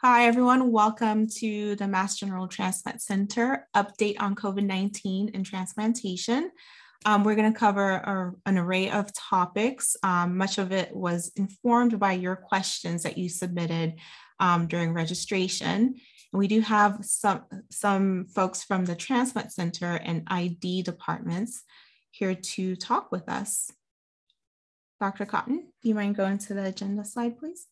Hi, everyone. Welcome to the Mass General Transplant Center update on COVID 19 and transplantation. Um, we're going to cover a, an array of topics. Um, much of it was informed by your questions that you submitted um, during registration. And we do have some, some folks from the Transplant Center and ID departments here to talk with us. Dr. Kotton, do you mind going to the agenda slide, please?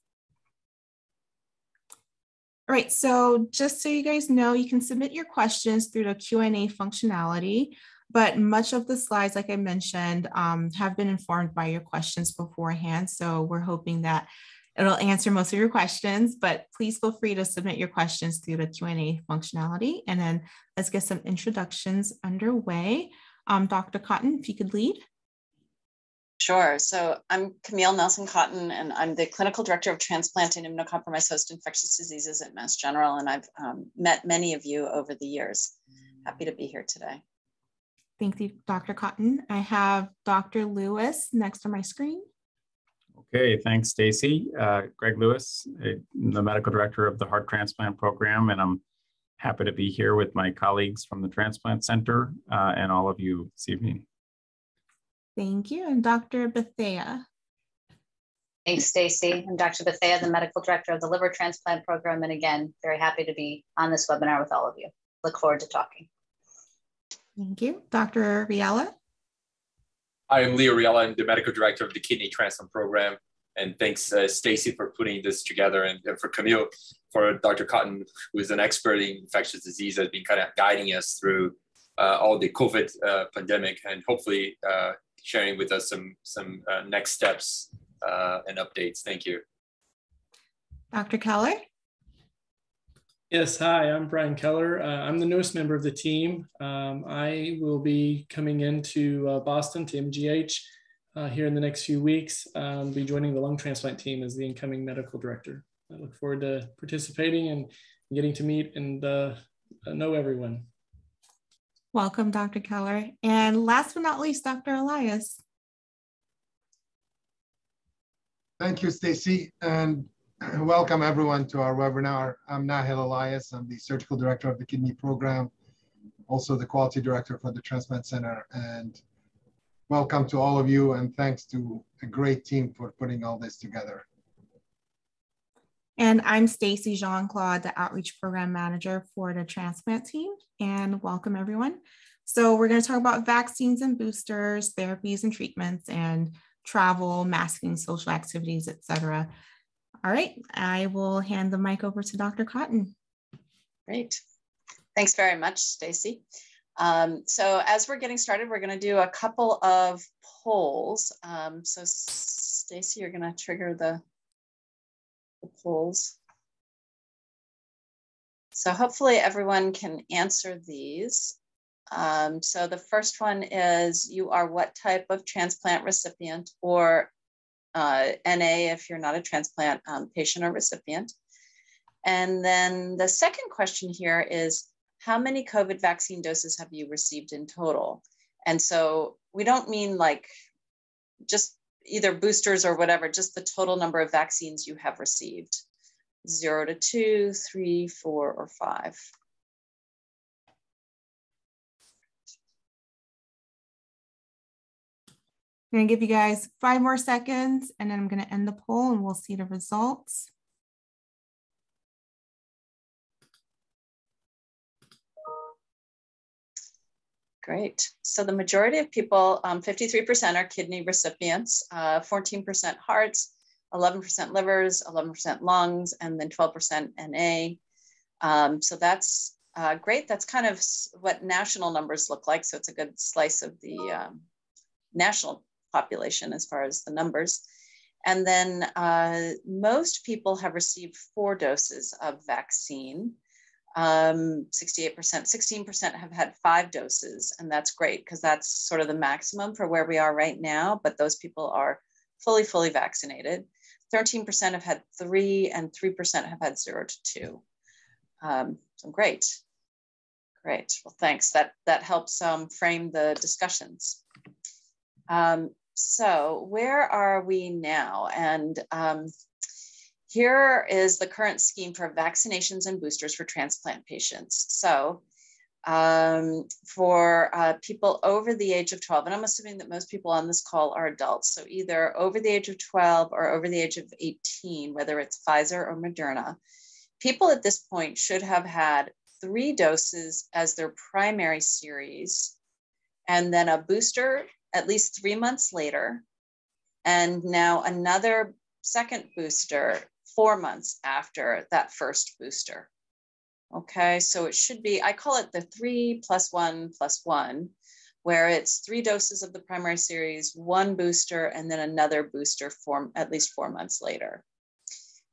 All right, so just so you guys know, you can submit your questions through the Q&A functionality, but much of the slides, like I mentioned, um, have been informed by your questions beforehand. So we're hoping that it'll answer most of your questions, but please feel free to submit your questions through the Q&A functionality. And then let's get some introductions underway. Um, Dr. Kotton, if you could lead. Sure. So I'm Camille Nelson Kotton, and I'm the clinical director of transplant and immunocompromised host infectious diseases at Mass General. And I've um, met many of you over the years. Happy to be here today. Thank you, Dr. Kotton. I have Dr. Lewis next on my screen. Okay, thanks, Stacy. Uh, Greg Lewis, the medical director of the heart transplant program, and I'm happy to be here with my colleagues from the Transplant Center uh, and all of you this evening. Thank you. And Dr. Bethea. Thanks, Stacy. I'm Dr. Bethea, the medical director of the liver transplant program. And again, very happy to be on this webinar with all of you. Look forward to talking. Thank you. Dr. Riella. Hi, I'm Leo Riella. I'm the medical director of the kidney transplant program. And thanks, uh, Stacy, for putting this together and, and for Camille, for Dr. Kotton, who is an expert in infectious disease, has been kind of guiding us through uh, all the COVID uh, pandemic and hopefully uh, sharing with us some some uh, next steps uh, and updates. Thank you. Dr. Keller. Yes, hi, I'm Brian Keller. Uh, I'm the newest member of the team. Um, I will be coming into uh, Boston to MGH uh, here in the next few weeks. Um, be joining the lung transplant team as the incoming medical director. I look forward to participating and getting to meet and uh, know everyone. Welcome, Dr. Keller. And last but not least, Dr. Elias. Thank you, Stacy, and welcome everyone to our webinar. I'm Nahel Elias. I'm the Surgical Director of the Kidney Program, also the Quality Director for the Transplant Center. And welcome to all of you, and thanks to a great team for putting all this together. And I'm Stacy Jean-Claude, the Outreach Program Manager for the Transplant team, and welcome everyone. So we're gonna talk about vaccines and boosters, therapies and treatments, and travel, masking, social activities, etc. All right, I will hand the mic over to Dr. Kotton. Great. Thanks very much, Stacy. Um, so as we're getting started, we're gonna do a couple of polls. Um, so Stacy, you're gonna trigger the the polls. So hopefully everyone can answer these. Um, so the first one is you are what type of transplant recipient or uh, NA if you're not a transplant um, patient or recipient. And then the second question here is how many COVID vaccine doses have you received in total? And so we don't mean like just either boosters or whatever, just the total number of vaccines you have received. Zero to two, three, four, or five. I'm gonna give you guys five more seconds and then I'm gonna end the poll and we'll see the results. Great. So the majority of people, 53% um, are kidney recipients, 14% uh, hearts, 11% livers, 11% lungs, and then 12% NA. Um, so that's uh, great. That's kind of what national numbers look like. So it's a good slice of the um, national population as far as the numbers. And then uh, most people have received four doses of vaccine um, 68%, 16% have had five doses, and that's great because that's sort of the maximum for where we are right now, but those people are fully, fully vaccinated. 13% have had three, and 3% have had zero to two. Um, so great, great. Well, thanks. That, that helps um, frame the discussions. Um, so where are we now? And um, here is the current scheme for vaccinations and boosters for transplant patients. So um, for uh, people over the age of 12, and I'm assuming that most people on this call are adults, so either over the age of 12 or over the age of 18, whether it's Pfizer or Moderna, people at this point should have had three doses as their primary series, and then a booster at least three months later, and now another second booster four months after that first booster. Okay, so it should be, I call it the three plus one plus one, where it's three doses of the primary series, one booster, and then another booster for at least four months later.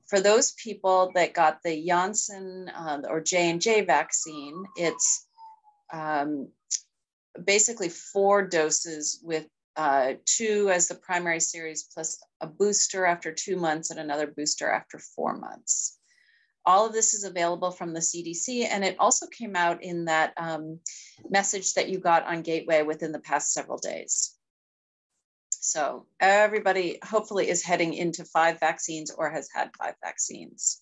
For those people that got the Janssen uh, or J&J vaccine, it's um, basically four doses with uh, two as the primary series plus a booster after two months and another booster after four months. All of this is available from the CDC, and it also came out in that um, message that you got on Gateway within the past several days. So everybody hopefully is heading into five vaccines or has had five vaccines.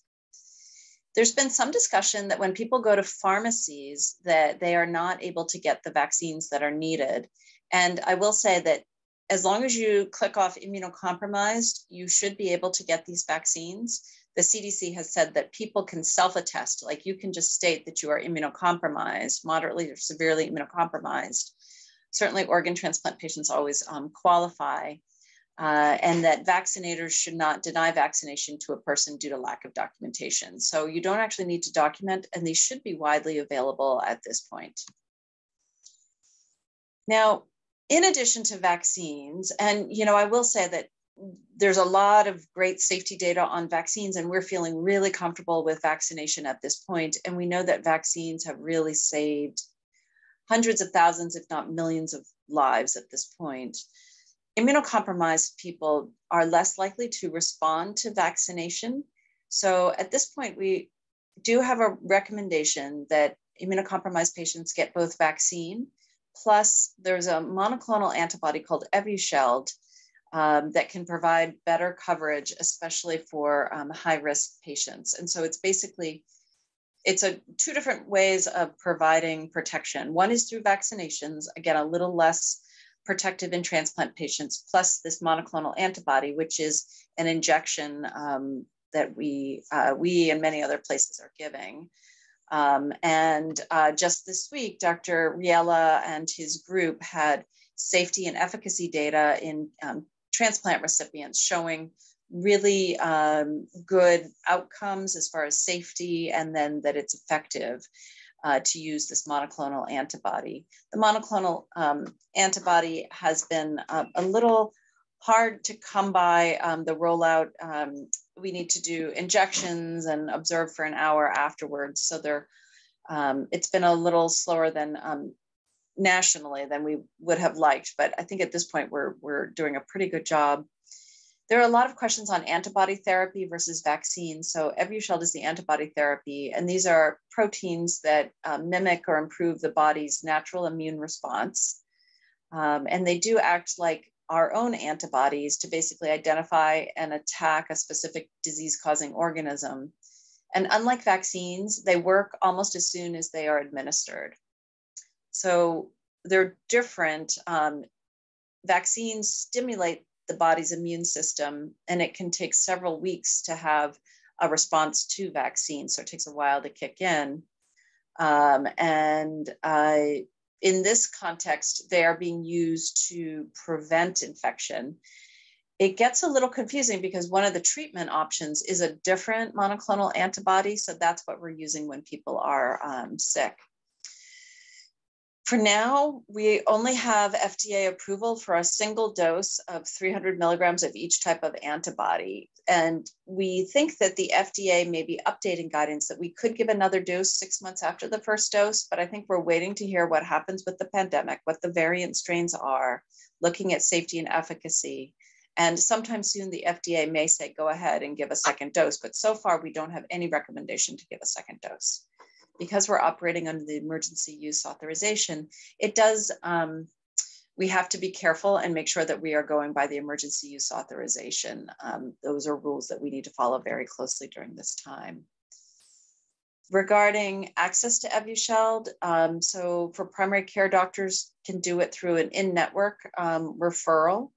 There's been some discussion that when people go to pharmacies that they are not able to get the vaccines that are needed. And I will say that as long as you click off immunocompromised, you should be able to get these vaccines the CDC has said that people can self attest, like you can just state that you are immunocompromised, moderately or severely immunocompromised. Certainly, organ transplant patients always um, qualify, uh, and that vaccinators should not deny vaccination to a person due to lack of documentation. So, you don't actually need to document, and these should be widely available at this point. Now, in addition to vaccines, and you know, I will say that there's a lot of great safety data on vaccines, and we're feeling really comfortable with vaccination at this point. And we know that vaccines have really saved hundreds of thousands, if not millions, of lives at this point. Immunocompromised people are less likely to respond to vaccination. So at this point, we do have a recommendation that immunocompromised patients get both vaccine, plus there's a monoclonal antibody called Evusheld um, that can provide better coverage, especially for um, high risk patients. And so it's basically, it's a two different ways of providing protection. One is through vaccinations, again, a little less protective in transplant patients, plus this monoclonal antibody, which is an injection um, that we, uh, we and many other places are giving. Um, and uh, just this week, Dr. Riella and his group had safety and efficacy data in um, transplant recipients showing really um, good outcomes as far as safety and then that it's effective uh, to use this monoclonal antibody. The monoclonal um, antibody has been uh, a little hard to come by. Um, the rollout, um, we need to do injections and observe for an hour afterwards. So there, um, it's been a little slower than um, nationally than we would have liked. But I think at this point, we're, we're doing a pretty good job. There are a lot of questions on antibody therapy versus vaccines. So Evusheld is the antibody therapy, and these are proteins that uh, mimic or improve the body's natural immune response. Um, and they do act like our own antibodies to basically identify and attack a specific disease causing organism. And unlike vaccines, they work almost as soon as they are administered. So they're different. Um, vaccines stimulate the body's immune system, and it can take several weeks to have a response to vaccines. So it takes a while to kick in. Um, and uh, in this context, they are being used to prevent infection. It gets a little confusing because one of the treatment options is a different monoclonal antibody. So that's what we're using when people are um, sick. For now, we only have FDA approval for a single dose of 300 milligrams of each type of antibody. And we think that the FDA may be updating guidance that we could give another dose six months after the first dose, but I think we're waiting to hear what happens with the pandemic, what the variant strains are, looking at safety and efficacy. And sometime soon, the FDA may say, go ahead and give a second dose. But so far, we don't have any recommendation to give a second dose because we're operating under the emergency use authorization, it does um, we have to be careful and make sure that we are going by the emergency use authorization. Um, those are rules that we need to follow very closely during this time. Regarding access to Evusheld, um, so for primary care doctors can do it through an in-network um, referral.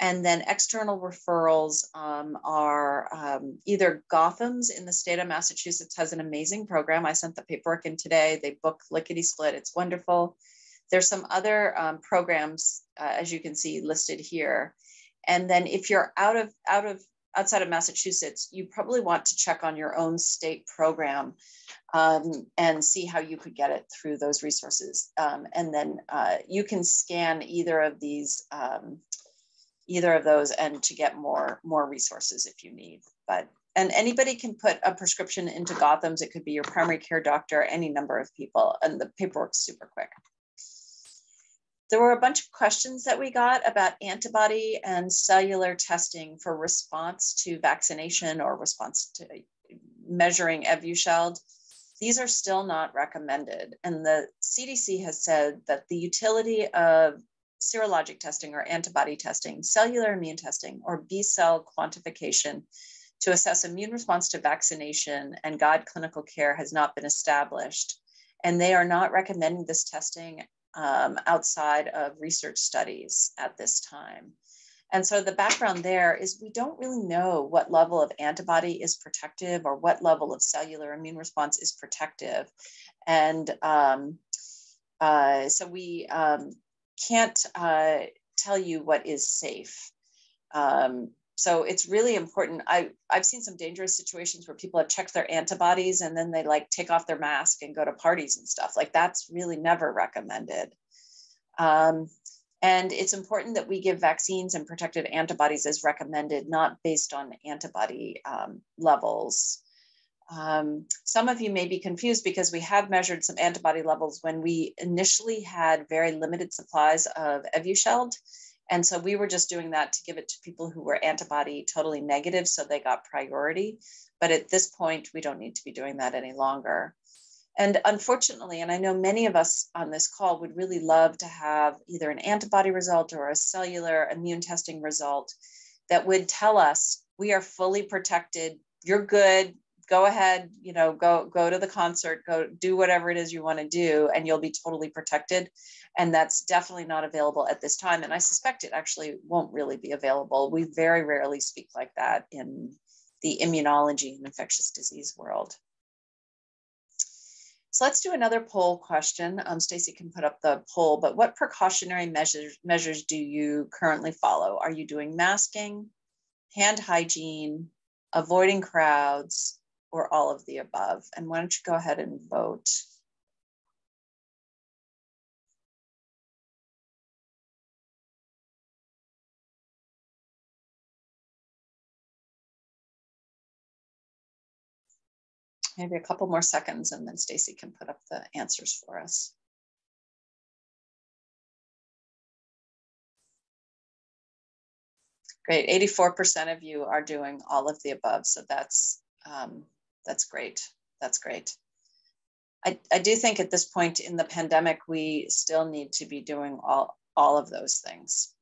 And then external referrals um, are um, either Gotham's in the state of Massachusetts has an amazing program. I sent the paperwork in today. They book lickety split. It's wonderful. There's some other um, programs, uh, as you can see listed here. And then if you're out of out of outside of Massachusetts, you probably want to check on your own state program um, and see how you could get it through those resources. Um, and then uh, you can scan either of these um, either of those and to get more more resources if you need but and anybody can put a prescription into gotham's. It could be your primary care doctor any number of people and the paperwork's super quick. There were a bunch of questions that we got about antibody and cellular testing for response to vaccination or response to measuring evusheld. These are still not recommended and the cdc has said that the utility of serologic testing or antibody testing, cellular immune testing, or B cell quantification to assess immune response to vaccination and guide clinical care has not been established. And they are not recommending this testing um, outside of research studies at this time. And so the background there is we don't really know what level of antibody is protective or what level of cellular immune response is protective. And um, uh, so we um, can't uh, tell you what is safe. Um, so it's really important. I, I've seen some dangerous situations where people have checked their antibodies and then they like take off their mask and go to parties and stuff. Like that's really never recommended. Um, and it's important that we give vaccines and protective antibodies as recommended, not based on antibody um, levels. Um, some of you may be confused because we have measured some antibody levels when we initially had very limited supplies of Evusheld. And so we were just doing that to give it to people who were antibody totally negative, so they got priority. But at this point, we don't need to be doing that any longer. And unfortunately, and I know many of us on this call would really love to have either an antibody result or a cellular immune testing result that would tell us we are fully protected, you're good, go ahead you know go go to the concert go do whatever it is you want to do and you'll be totally protected and that's definitely not available at this time and i suspect it actually won't really be available we very rarely speak like that in the immunology and infectious disease world so let's do another poll question. Um, Stacy can put up the poll, but what precautionary measures, measures do you currently follow? Are you doing masking, hand hygiene, avoiding crowds, or all of the above? And why don't you go ahead and vote? Maybe a couple more seconds and then Stacy can put up the answers for us. Great, 84% of you are doing all of the above. So that's um, that's great. That's great. I, I do think at this point in the pandemic, we still need to be doing all, all of those things.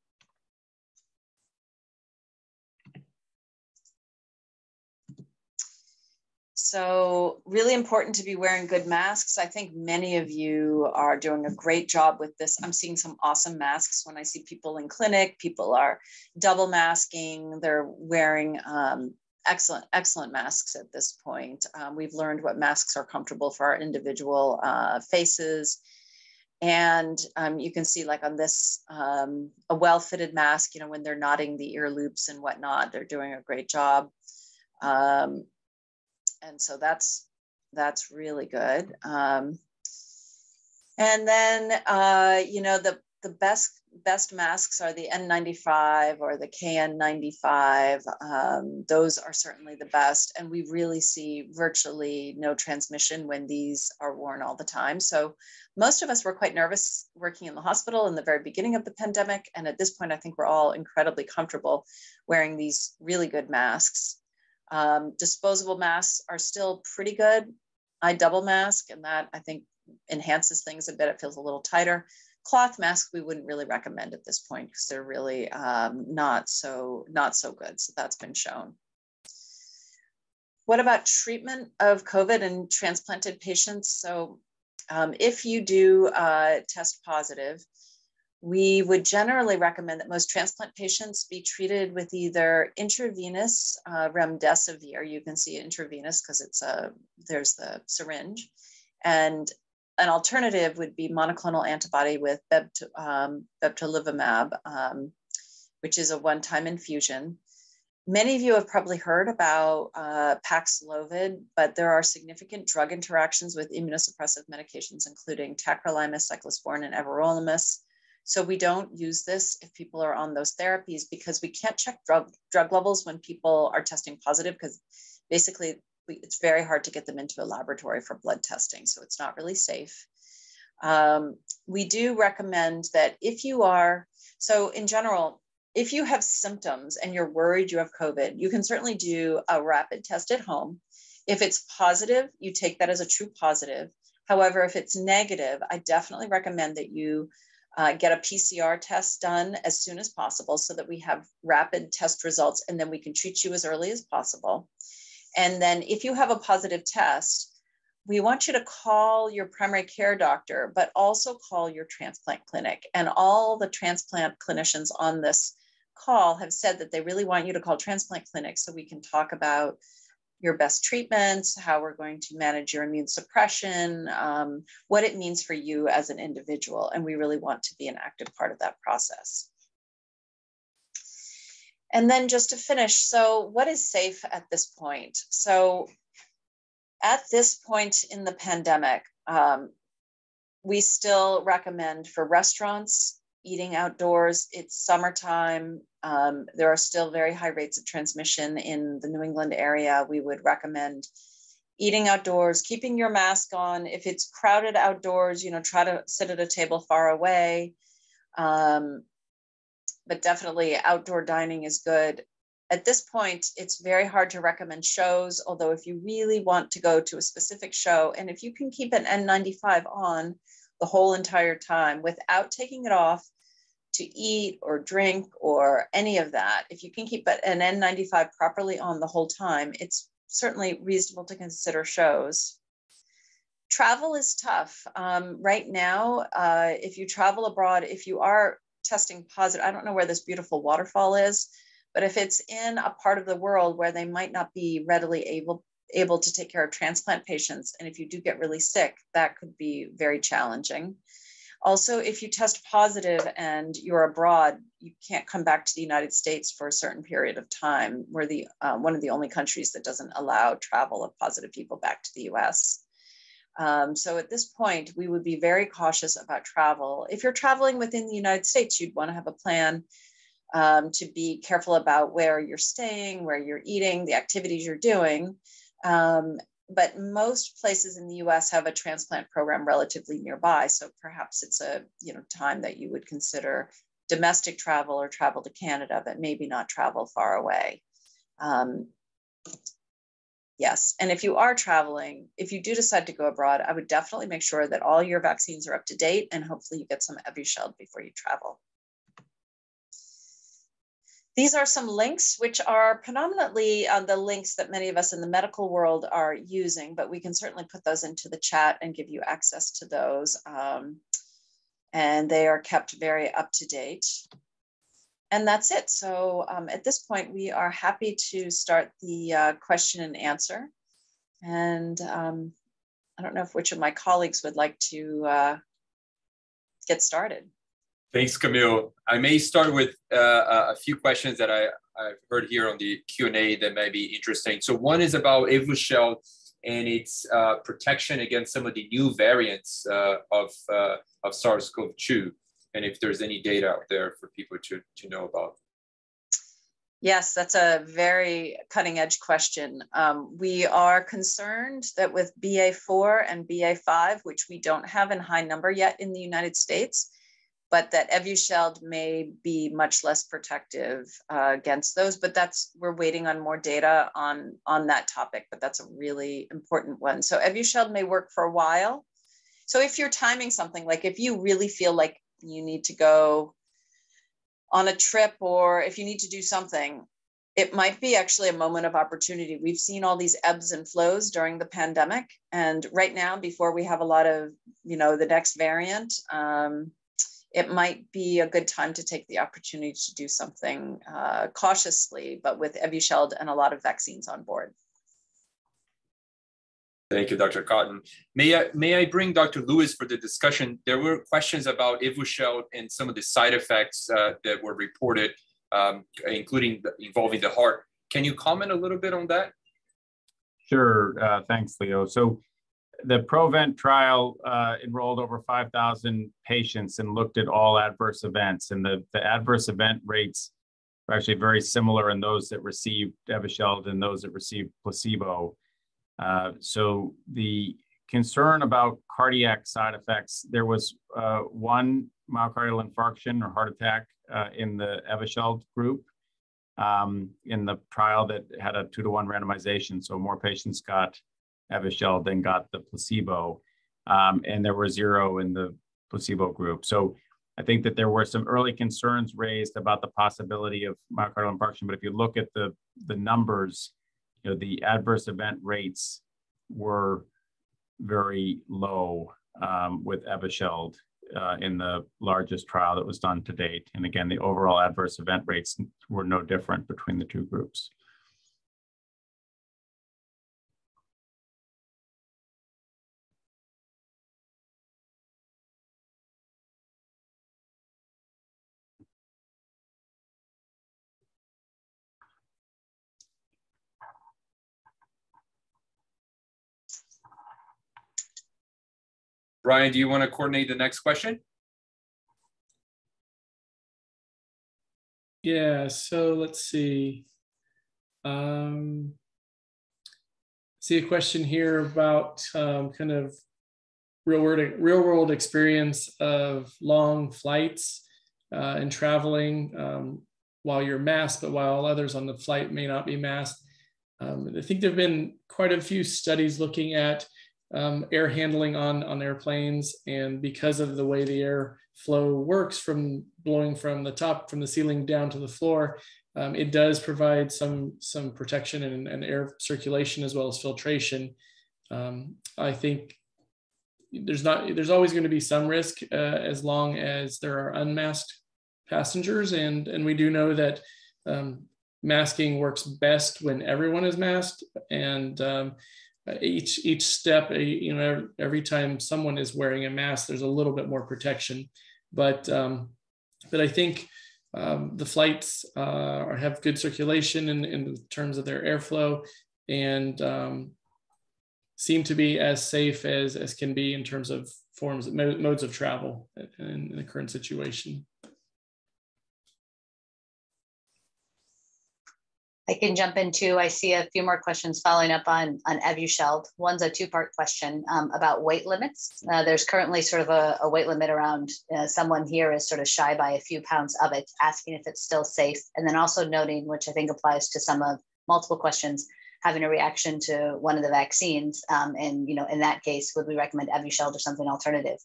So really important to be wearing good masks. I think many of you are doing a great job with this. I'm seeing some awesome masks when I see people in clinic. People are double masking. They're wearing um, excellent, excellent masks at this point. Um, we've learned what masks are comfortable for our individual uh, faces. And um, you can see like on this, um, a well-fitted mask, you know, when they're knotting the ear loops and whatnot, they're doing a great job. Um, and so that's, that's really good. Um, and then, uh, you know, the, the best best masks are the N95 or the KN95. Um, those are certainly the best. And we really see virtually no transmission when these are worn all the time. So most of us were quite nervous working in the hospital in the very beginning of the pandemic. And at this point, I think we're all incredibly comfortable wearing these really good masks. Um, disposable masks are still pretty good. I double mask and that I think enhances things a bit. It feels a little tighter Cloth masks we wouldn't really recommend at this point because they're really um, not so not so good. So that's been shown. What about treatment of COVID in transplanted patients? So um, if you do uh, test positive, we would generally recommend that most transplant patients be treated with either intravenous uh, remdesivir. You can see intravenous because it's a there's the syringe, and an alternative would be monoclonal antibody with bebt, um, bebtelovimab, um, which is a one-time infusion. Many of you have probably heard about uh, Paxlovid, but there are significant drug interactions with immunosuppressive medications, including tacrolimus, cyclosporin, and everolimus. So we don't use this if people are on those therapies because we can't check drug, drug levels when people are testing positive because basically we, it's very hard to get them into a laboratory for blood testing. So it's not really safe. Um, we do recommend that if you are, so in general, if you have symptoms and you're worried you have COVID, you can certainly do a rapid test at home. If it's positive, you take that as a true positive. However, if it's negative, I definitely recommend that you uh, get a PCR test done as soon as possible so that we have rapid test results and then we can treat you as early as possible. And then if you have a positive test, we want you to call your primary care doctor, but also call your transplant clinic. And all the transplant clinicians on this call have said that they really want you to call transplant clinic so we can talk about your best treatments, how we're going to manage your immune suppression, um, what it means for you as an individual. And we really want to be an active part of that process. And then just to finish, so what is safe at this point? So at this point in the pandemic, um, we still recommend for restaurants, eating outdoors. It's summertime. Um, there are still very high rates of transmission in the New England area. We would recommend eating outdoors, keeping your mask on. If it's crowded outdoors, you know, try to sit at a table far away. Um, but definitely outdoor dining is good. At this point, it's very hard to recommend shows, although if you really want to go to a specific show, and if you can keep an N95 on the whole entire time without taking it off to eat or drink or any of that, if you can keep an N95 properly on the whole time, it's certainly reasonable to consider shows. Travel is tough. Um, right now, uh, if you travel abroad, if you are testing positive, I don't know where this beautiful waterfall is, but if it's in a part of the world where they might not be readily able able to take care of transplant patients, and if you do get really sick, that could be very challenging. Also, if you test positive and you're abroad, you can't come back to the United States for a certain period of time. We're the uh, one of the only countries that doesn't allow travel of positive people back to the US. Um, so at this point, we would be very cautious about travel. If you're traveling within the United States, you'd want to have a plan um, to be careful about where you're staying, where you're eating, the activities you're doing. Um, but most places in the US have a transplant program relatively nearby. So perhaps it's a you know time that you would consider domestic travel or travel to Canada, but maybe not travel far away. Um, yes, and if you are traveling, if you do decide to go abroad, I would definitely make sure that all your vaccines are up to date and hopefully you get some Evusheld before you travel. These are some links, which are predominantly uh, the links that many of us in the medical world are using, but we can certainly put those into the chat and give you access to those. Um, and they are kept very up to date. And that's it. So um, at this point, we are happy to start the uh, question and answer. And um, I don't know if which of my colleagues would like to uh, get started. Thanks, Camille. I may start with uh, a few questions that I, I've heard here on the Q&A that may be interesting. So one is about Evusheld and its uh, protection against some of the new variants uh, of, uh, of SARS-CoV-2, and if there's any data out there for people to, to know about. Yes, that's a very cutting edge question. Um, we are concerned that with BA4 and BA5, which we don't have in high number yet in the United States, but that Evusheld may be much less protective uh, against those. But that's we're waiting on more data on on that topic. But that's a really important one. So Evusheld may work for a while. So if you're timing something, like if you really feel like you need to go on a trip or if you need to do something, it might be actually a moment of opportunity. We've seen all these ebbs and flows during the pandemic. And right now, before we have a lot of, you know, the next variant, um, it might be a good time to take the opportunity to do something uh, cautiously, but with Evusheld and a lot of vaccines on board. Thank you, Dr. Kotton. May I, may I bring Dr. Lewis for the discussion? There were questions about Evusheld and some of the side effects uh, that were reported, um, including the, involving the heart. Can you comment a little bit on that? Sure, uh, thanks, Leo. So the ProVent trial uh, enrolled over 5,000 patients and looked at all adverse events. And the, the adverse event rates are actually very similar in those that received Evusheld and those that received placebo. Uh, so the concern about cardiac side effects, there was uh, one myocardial infarction or heart attack uh, in the Evusheld group um, in the trial that had a two to one randomization. So more patients got Evusheld than got the placebo. Um, and there were zero in the placebo group. So I think that there were some early concerns raised about the possibility of myocardial infarction. But if you look at the, the numbers, know, the adverse event rates were very low um, with Evusheld uh, in the largest trial that was done to date. And again, the overall adverse event rates were no different between the two groups. Brian, do you want to coordinate the next question? Yeah, so let's see. Um, see a question here about um, kind of real world real world experience of long flights uh, and traveling um, while you're masked, but while others on the flight may not be masked. Um, I think there have been quite a few studies looking at um, air handling on, on airplanes. And because of the way the air flow works from blowing from the top, from the ceiling down to the floor, um, it does provide some, some protection and, and air circulation as well as filtration. Um, I think there's not there's always going to be some risk uh, as long as there are unmasked passengers and and we do know that um, masking works best when everyone is masked and um, each each step you know every time someone is wearing a mask there's a little bit more protection. But um, but i think um, the flights uh, have good circulation in, in terms of their airflow and um, seem to be as safe as as can be in terms of forms modes of travel in, in the current situation I can jump into, I see a few more questions following up on, on Evusheld. One's a two-part question um, about weight limits. Uh, there's currently sort of a, a weight limit around uh, someone here is sort of shy by a few pounds of it, asking if it's still safe. And then also noting, which I think applies to some of multiple questions, having a reaction to one of the vaccines. Um, and, you know, in that case, would we recommend Evusheld or something alternative?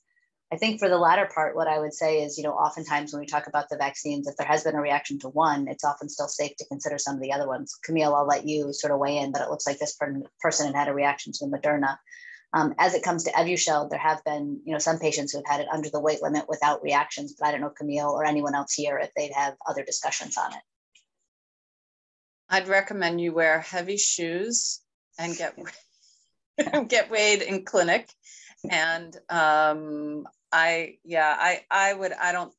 I think for the latter part, what I would say is, you know, oftentimes when we talk about the vaccines, if there has been a reaction to one, it's often still safe to consider some of the other ones. Camille, I'll let you sort of weigh in, but it looks like this person had a reaction to the Moderna. Um, as it comes to Evusheld, there have been, you know, some patients who have had it under the weight limit without reactions, but I don't know, Camille or anyone else here, if they'd have other discussions on it. I'd recommend you wear heavy shoes and get get weighed in clinic. And um, I, yeah, I, I would, I don't,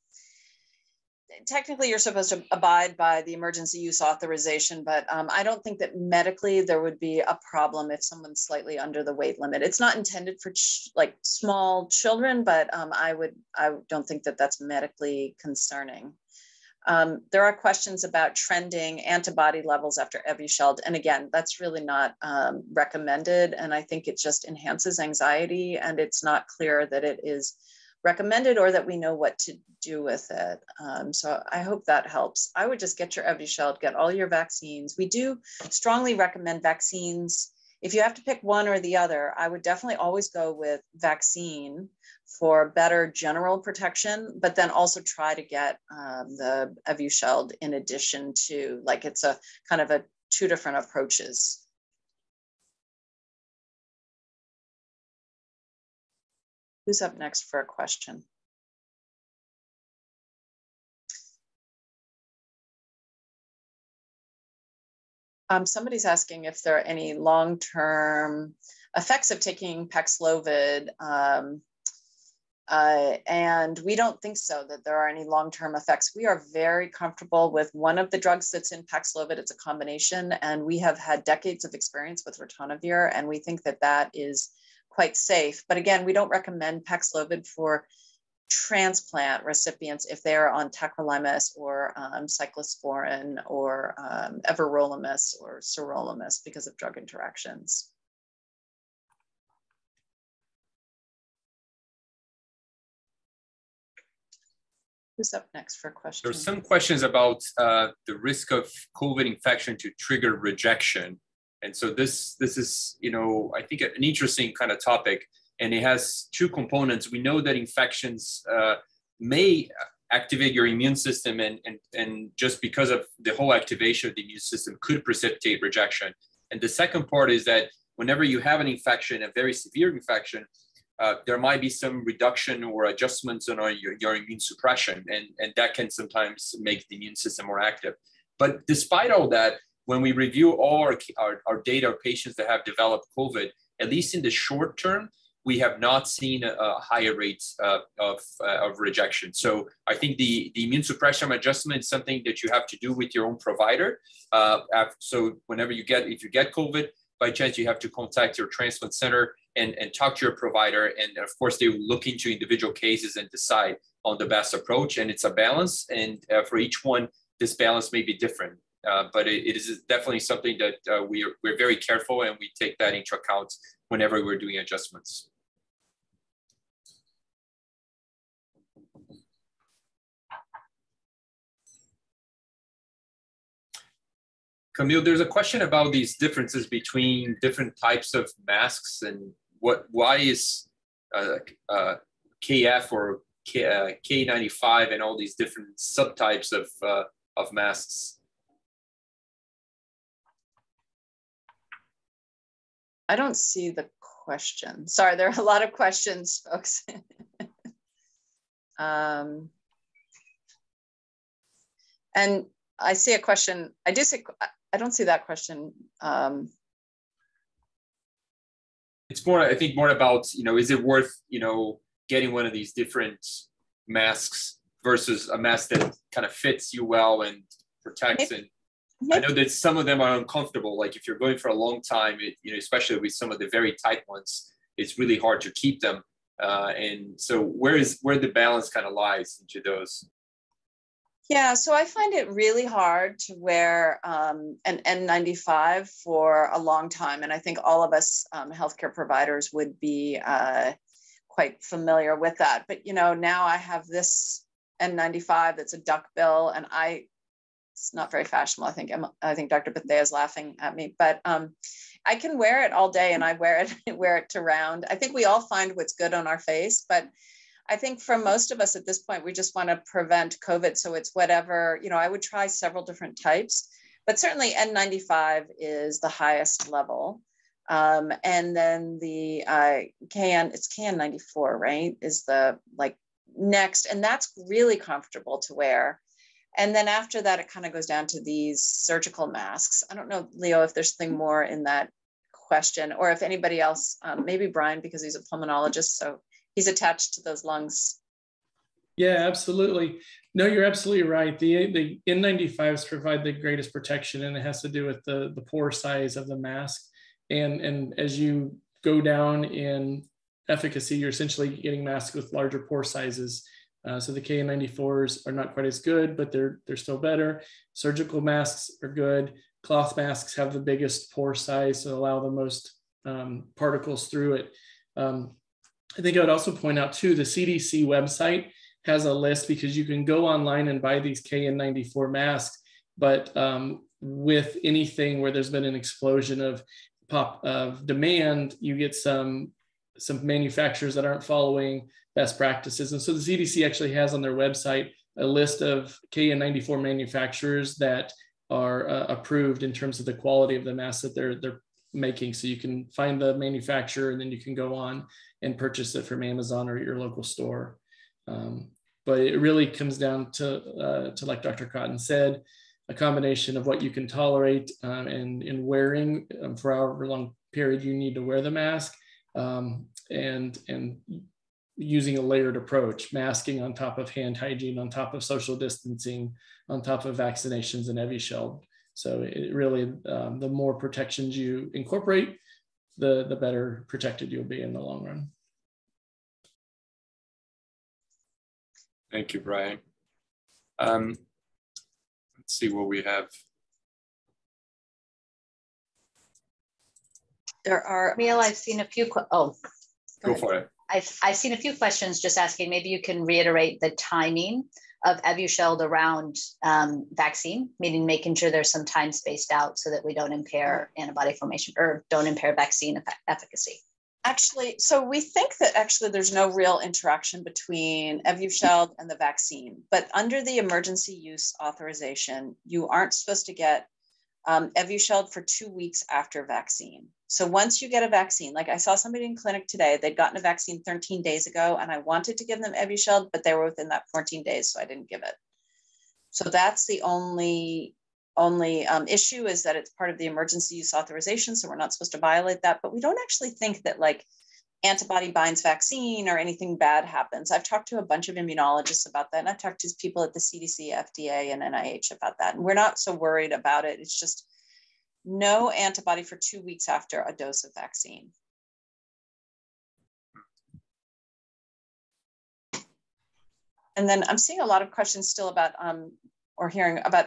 technically you're supposed to abide by the emergency use authorization, but um, I don't think that medically there would be a problem if someone's slightly under the weight limit. It's not intended for like small children, but um, I would, I don't think that that's medically concerning. Um, there are questions about trending antibody levels after Evusheld. And again, that's really not um, recommended. And I think it just enhances anxiety and it's not clear that it is recommended or that we know what to do with it. Um, so I hope that helps. I would just get your Evusheld, get all your vaccines. We do strongly recommend vaccines if you have to pick one or the other, I would definitely always go with vaccine for better general protection, but then also try to get um, the Evusheld in addition to, like it's a kind of a two different approaches. Who's up next for a question? Um, somebody's asking if there are any long-term effects of taking Paxlovid. Um, uh, and we don't think so that there are any long-term effects. We are very comfortable with one of the drugs that's in Paxlovid. It's a combination, and we have had decades of experience with ritonavir, and we think that that is quite safe. But again, we don't recommend Paxlovid for transplant recipients if they are on tacrolimus or um, cyclosporin or um, everolimus or sirolimus because of drug interactions. Who's up next for a question? There's some questions about uh, the risk of COVID infection to trigger rejection. And so this, this is, you know, I think an interesting kind of topic and it has two components. We know that infections uh, may activate your immune system, and, and, and just because of the whole activation of the immune system could precipitate rejection. And the second part is that whenever you have an infection, a very severe infection, uh, there might be some reduction or adjustments on your, your immune suppression, and, and that can sometimes make the immune system more active. But despite all that, when we review all our, our, our data of patients that have developed COVID, at least in the short term, we have not seen a, higher rates uh, of, uh, of rejection. So I think the, the immune suppression adjustment is something that you have to do with your own provider. Uh, so whenever you get, if you get COVID, by chance you have to contact your transplant center and, and talk to your provider. And of course, they will look into individual cases and decide on the best approach. And it's a balance. And uh, for each one, this balance may be different. Uh, but it, it is definitely something that uh, we are, we're very careful and we take that into account whenever we're doing adjustments. Camille, there's a question about these differences between different types of masks and what why is uh, uh, KF or K, uh, K95 and all these different subtypes of, uh, of masks? I don't see the question. Sorry, there are a lot of questions, folks. um, and I see a question. I do see. I don't see that question. Um, it's more, I think, more about you know, is it worth you know getting one of these different masks versus a mask that kind of fits you well and protects and I know that some of them are uncomfortable. Like if you're going for a long time, it, you know, especially with some of the very tight ones, it's really hard to keep them. Uh, and so, where is where the balance kind of lies into those? Yeah, so I find it really hard to wear um, an N95 for a long time. And I think all of us um, healthcare providers would be uh, quite familiar with that. But, you know, now I have this N95 that's a duck bill, and I, it's not very fashionable. I think, I think Dr. Bethea is laughing at me, but um, I can wear it all day and I wear it, wear it to round. I think we all find what's good on our face, but I think for most of us at this point, we just want to prevent COVID. So it's whatever, you know, I would try several different types, but certainly N95 is the highest level. Um, and then the uh, KN, it's KN94, right? Is the like next, and that's really comfortable to wear. And then after that, it kind of goes down to these surgical masks. I don't know, Leo, if there's something more in that question, or if anybody else, um, maybe Brian, because he's a pulmonologist, so he's attached to those lungs. Yeah, absolutely. No, you're absolutely right. The the N95s provide the greatest protection, and it has to do with the the pore size of the mask. And and as you go down in efficacy, you're essentially getting masks with larger pore sizes. Uh, so the KN94s are not quite as good, but they're they're still better. Surgical masks are good. Cloth masks have the biggest pore size, so allow the most um, particles through it. Um, I think I would also point out too, the CDC website has a list because you can go online and buy these KN94 masks, but um, with anything where there's been an explosion of pop of demand, you get some some manufacturers that aren't following best practices. And so the CDC actually has on their website a list of KN94 manufacturers that are uh, approved in terms of the quality of the masks that they're they're making. So you can find the manufacturer and then you can go on and purchase it from Amazon or your local store. Um, but it really comes down to, uh, to like Dr. Kotton said, a combination of what you can tolerate um, and in wearing um, for however long period you need to wear the mask um, and, and using a layered approach, masking on top of hand hygiene, on top of social distancing, on top of vaccinations and shell So it really, um, the more protections you incorporate, the, the better protected you'll be in the long run. Thank you, Brian. Um, let's see what we have. There are. Nahel, I've seen a few. oh, go, go for it. I've, I've seen a few questions just asking, maybe you can reiterate the timing of Evusheld around um, vaccine, meaning making sure there's some time spaced out so that we don't impair antibody formation or don't impair vaccine efficacy. Actually, so we think that actually there's no real interaction between Evusheld and the vaccine, but under the emergency use authorization, you aren't supposed to get um, Evusheld for two weeks after vaccine. So once you get a vaccine, like I saw somebody in clinic today, they'd gotten a vaccine 13 days ago, and I wanted to give them Evusheld, but they were within that 14 days, so I didn't give it. So that's the only only um, issue is that it's part of the emergency use authorization, so we're not supposed to violate that. But we don't actually think that like antibody binds vaccine or anything bad happens. I've talked to a bunch of immunologists about that, and I've talked to people at the CDC, FDA, and NIH about that. And we're not so worried about it. It's just no antibody for two weeks after a dose of vaccine. And then I'm seeing a lot of questions still about um, or hearing about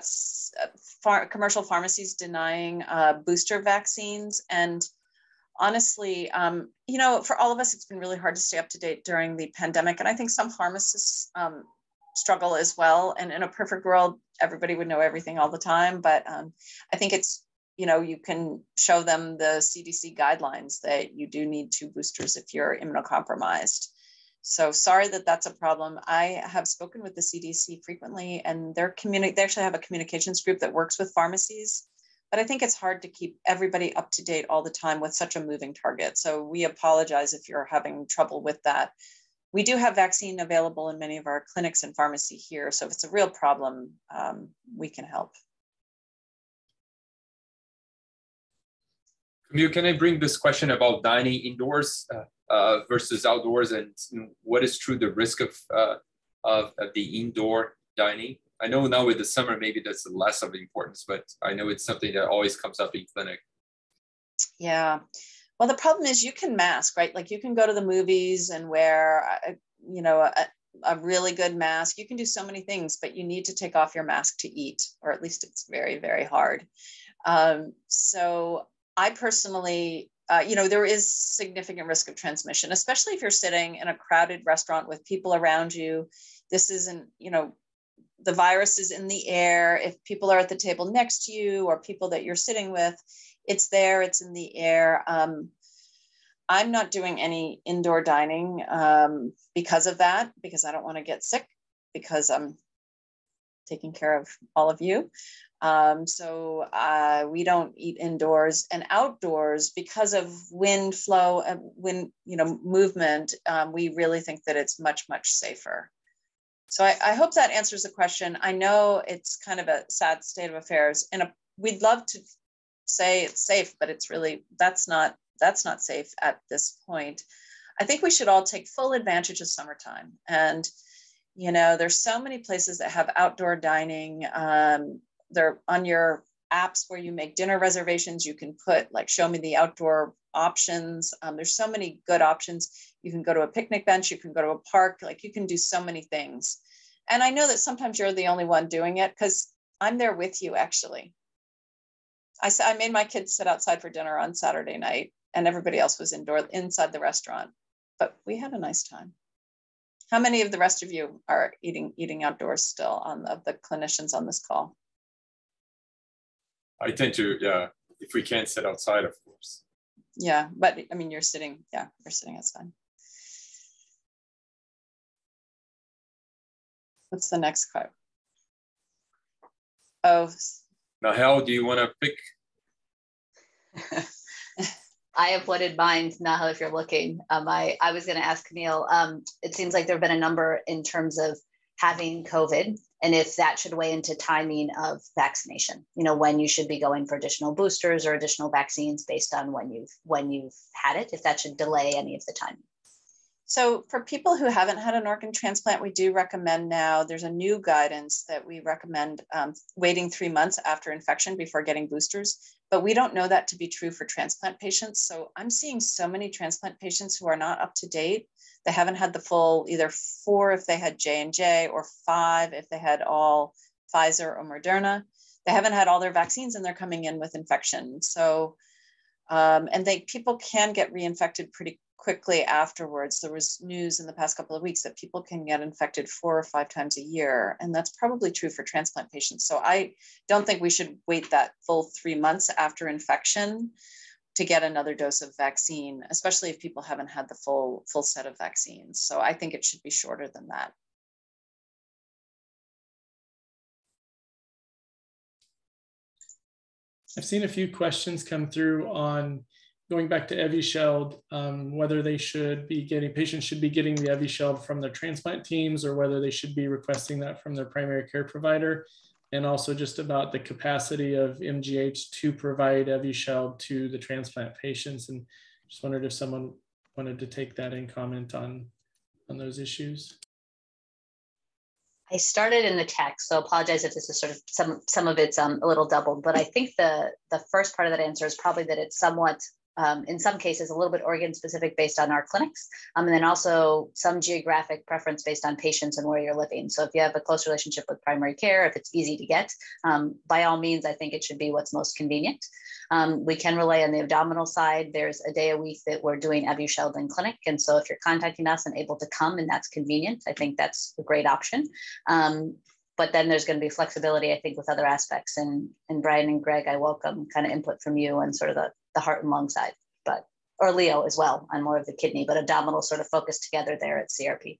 uh, commercial pharmacies denying uh, booster vaccines. And honestly, um, you know, for all of us, it's been really hard to stay up to date during the pandemic. And I think some pharmacists um, struggle as well. And in a perfect world, everybody would know everything all the time. But um, I think it's, you know, you can show them the CDC guidelines that you do need two boosters if you're immunocompromised. So sorry that that's a problem. I have spoken with the CDC frequently, and they're communi- they actually have a communications group that works with pharmacies. But I think it's hard to keep everybody up to date all the time with such a moving target. So we apologize if you're having trouble with that. We do have vaccine available in many of our clinics and pharmacy here. So if it's a real problem, um, we can help. Camille, can I bring this question about dining indoors? Uh, uh, versus outdoors and what is true the risk of, uh, of, of the indoor dining i know now with the summer maybe that's less of importance but i know it's something that always comes up in clinic. Yeah. Well the problem is you can mask right? Like you can go to the movies and wear you know a, a really good mask. You can do so many things but you need to take off your mask to eat or at least it's very very hard. Um, so i personally uh, you know, there is significant risk of transmission, especially if you're sitting in a crowded restaurant with people around you. This isn't, you know, the virus is in the air. If people are at the table next to you or people that you're sitting with, it's there, it's in the air. Um, I'm not doing any indoor dining um, because of that, because I don't want to get sick, because I'm taking care of all of you. Um, so uh, we don't eat indoors and outdoors because of wind flow and wind, you know, movement. Um, we really think that it's much, much safer. So I, I, hope that answers the question. I know it's kind of a sad state of affairs, and a, we'd love to say it's safe, but it's really that's not that's not safe at this point. I think we should all take full advantage of summertime and you know there's so many places that have outdoor dining um, they're on your apps where you make dinner reservations you can put like show me the outdoor options um, there's so many good options you can go to a picnic bench you can go to a park like you can do so many things. And i know that sometimes you're the only one doing it because i'm there with you actually. I, I made my kids sit outside for dinner on saturday night and everybody else was indoor inside the restaurant. But we had a nice time. How many of the rest of you are eating eating outdoors still on the, of the clinicians on this call? I tend to, yeah, if we can't sit outside, of course. yeah, but I mean, you're sitting, yeah, you're sitting outside. What's the next quote? Oh, Nahel, do you want to pick? I have one in mind, Nahel, if you're looking. Um, I, I was going to ask Neil, um, it seems like there have been a number in terms of having COVID and if that should weigh into timing of vaccination, you know, when you should be going for additional boosters or additional vaccines based on when you've when you've had it, if that should delay any of the timing. So for people who haven't had an organ transplant, we do recommend now, there's a new guidance that we recommend um, waiting three months after infection before getting boosters, but we don't know that to be true for transplant patients. So I'm seeing so many transplant patients who are not up to date. They haven't had the full either four if they had J&J or five if they had all Pfizer or Moderna. They haven't had all their vaccines and they're coming in with infection. So um, and they people can get reinfected pretty quickly afterwards. There was news in the past couple of weeks that people can get infected four or five times a year, and that's probably true for transplant patients. So I don't think we should wait that full three months after infection to get another dose of vaccine, especially if people haven't had the full full set of vaccines. So I think it should be shorter than that. I've seen a few questions come through on going back to Evusheld, um, whether they should be getting, patients should be getting the Evusheld from their transplant teams or whether they should be requesting that from their primary care provider. And also just about the capacity of MGH to provide Evusheld to the transplant patients. And just wondered if someone wanted to take that and comment on, on those issues. I started in the text, so apologize if this is sort of some some of it's um, a little doubled, but I think the the first part of that answer is probably that it's somewhat um, in some cases a little bit organ specific based on our clinics um, and then also some geographic preference based on patients and where you're living. So if you have a close relationship with primary care if it's easy to get um, by all means i think it should be what's most convenient. Um, we can rely on the abdominal side. There's a day a week that we're doing Evusheld in clinic and so if you're contacting us and able to come and that's convenient i think that's a great option. Um, but then there's going to be flexibility, I think, with other aspects. And and Brian and Greg, I welcome kind of input from you and sort of the, the heart and lung side, but or Leo as well on more of the kidney, but abdominal sort of focused together there at CRP.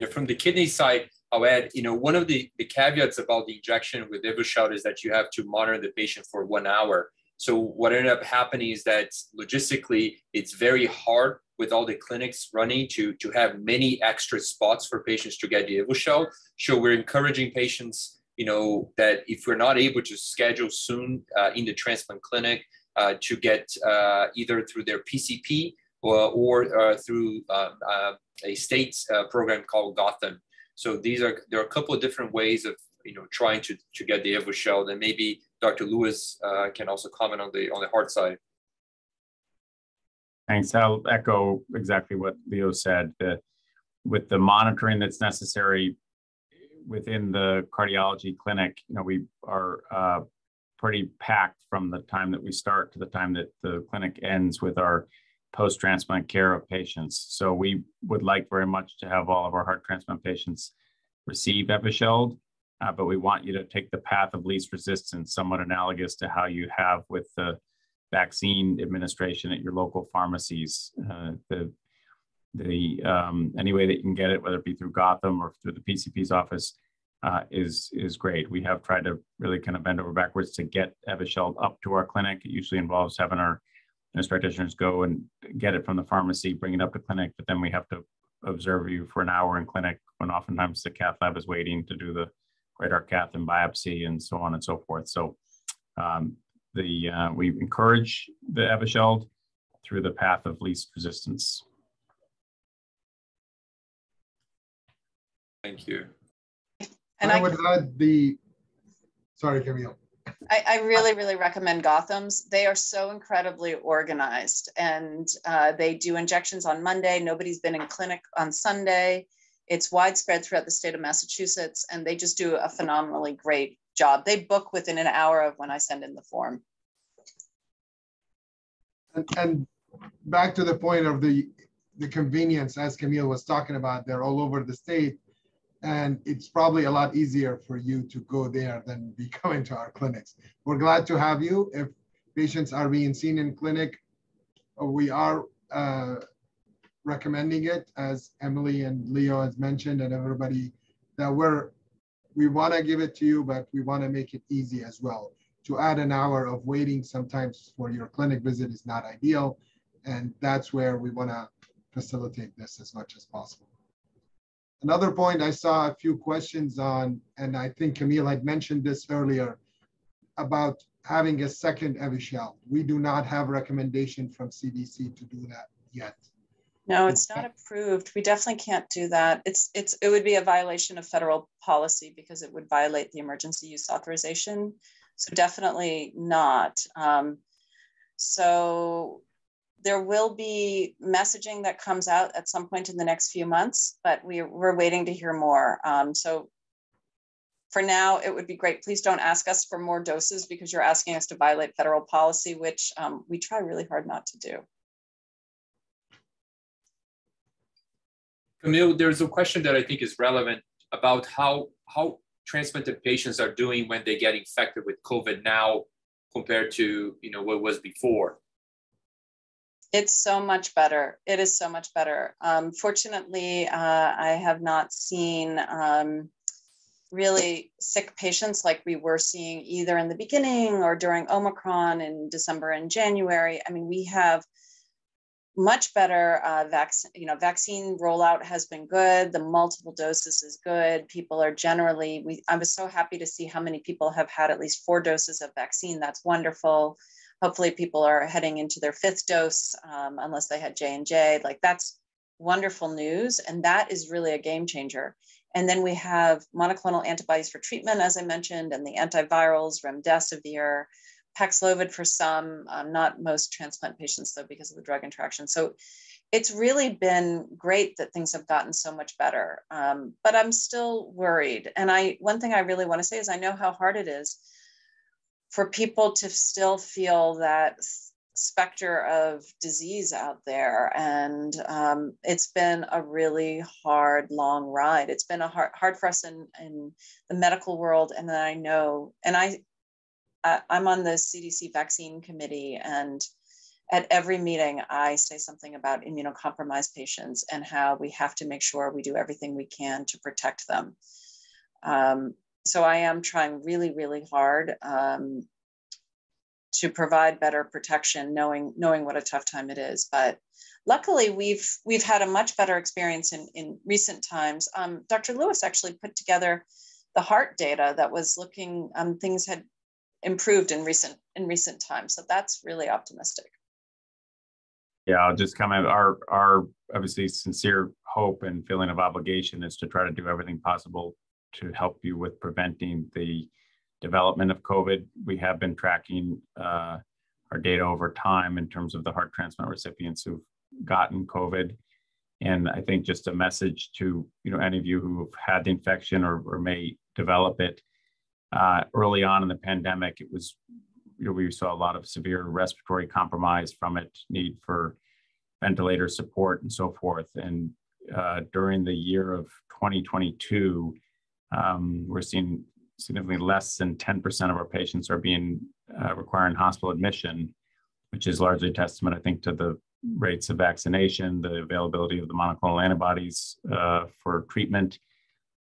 Yeah, from the kidney side, I'll add, you know, one of the, the caveats about the injection with Evusheld is that you have to monitor the patient for one hour. So what ended up happening is that logistically, it's very hard with all the clinics running to, to have many extra spots for patients to get the Evusheld. So we're encouraging patients, you know, that if we're not able to schedule soon uh, in the transplant clinic uh, to get uh, either through their PCP or, or uh, through uh, uh, a state program called Optum. So these are, there are a couple of different ways of, you know, trying to, to get the Evusheld and maybe Dr. Lewis can also comment on the, on the heart side. Thanks. I'll echo exactly what Leo said. That with the monitoring that's necessary within the cardiology clinic, you know, we are uh, pretty packed from the time that we start to the time that the clinic ends with our post-transplant care of patients. So we would like very much to have all of our heart transplant patients receive Evusheld, uh, but we want you to take the path of least resistance, somewhat analogous to how you have with the vaccine administration at your local pharmacies. Uh, the the um, any way that you can get it, whether it be through Optum or through the PCP's office, uh, is is great. We have tried to really kind of bend over backwards to get Evusheld up to our clinic. It usually involves having our nurse practitioners go and get it from the pharmacy, bring it up to clinic, but then we have to observe you for an hour in clinic when oftentimes the cath lab is waiting to do the heart cath and biopsy and so on and so forth. So um, the uh, we encourage the Evusheld through the path of least resistance. Thank you. And I, I would add the, sorry, Camille. I, I, really, really recommend Optum's. They are so incredibly organized and uh, they do injections on Monday. Nobody's been in clinic on Sunday. It's widespread throughout the state of Massachusetts and they just do a phenomenally great job. They book within an hour of when I send in the form. And, and back to the point of the, the convenience, as Camille was talking about, they're all over the state. And it's probably a lot easier for you to go there than be coming to our clinics. We're glad to have you. If patients are being seen in clinic. Uh, we are uh, recommending it, as Emily and Leo has mentioned, and everybody, that we're we want to give it to you, but we want to make it easy as well. To add an hour of waiting sometimes for your clinic visit is not ideal, and that's where we want to facilitate this as much as possible. Another point I saw a few questions on, and I think Camille had mentioned this earlier, about having a second Evusheld. We do not have recommendation from CDC to do that yet. No, it's not approved. We definitely can't do that. It's it's it would be a violation of federal policy because it would violate the emergency use authorization. So definitely not. Um, so there will be messaging that comes out at some point in the next few months, but we, we're waiting to hear more. Um, so for now, it would be great. Please don't ask us for more doses because you're asking us to violate federal policy, which um, we try really hard not to do. Camille, there's a question that I think is relevant about how, how transplanted patients are doing when they get infected with COVID now compared to you know what was before. It's so much better. It is so much better. Um, fortunately, uh, I have not seen um, really sick patients like we were seeing either in the beginning or during Omicron in December and January. I mean, we have much better uh, vaccine, you know, vaccine rollout has been good. The multiple doses is good. People are generally, we, I was so happy to see how many people have had at least four doses of vaccine. That's wonderful hopefully people are heading into their fifth dose um, unless they had j&j like that's wonderful news and that is really a game changer. And then we have monoclonal antibodies for treatment as i mentioned and the antivirals remdesivir paxlovid for some um, not most transplant patients though because of the drug interaction. So it's really been great that things have gotten so much better um, but i'm still worried. And i one thing i really want to say is i know how hard it is for people to still feel that specter of disease out there. And um, it's been a really hard long ride. It's been a hard, hard for us in, in the medical world. And then i know and I, I i'm on the cdc vaccine committee and at every meeting i say something about immunocompromised patients and how we have to make sure we do everything we can to protect them. Um, so I am trying really, really hard um, to provide better protection, knowing knowing what a tough time it is. But luckily, we've we've had a much better experience in in recent times. Um, Dr. Lewis actually put together the heart data that was looking um, things had improved in recent in recent times. So that's really optimistic. Yeah, I'll just comment. Our our obviously sincere hope and feeling of obligation is to try to do everything possible to help you with preventing the development of COVID. We have been tracking uh, our data over time in terms of the heart transplant recipients who've gotten COVID. And I think just a message to you know any of you who've had the infection or, or may develop it. Uh, early on in the pandemic, it was you know, we saw a lot of severe respiratory compromise from it, need for ventilator support and so forth. And uh, during the year of 2022, um, we're seeing significantly less than 10% of our patients are being uh, requiring hospital admission, which is largely a testament, I think, to the rates of vaccination, the availability of the monoclonal antibodies uh, for treatment.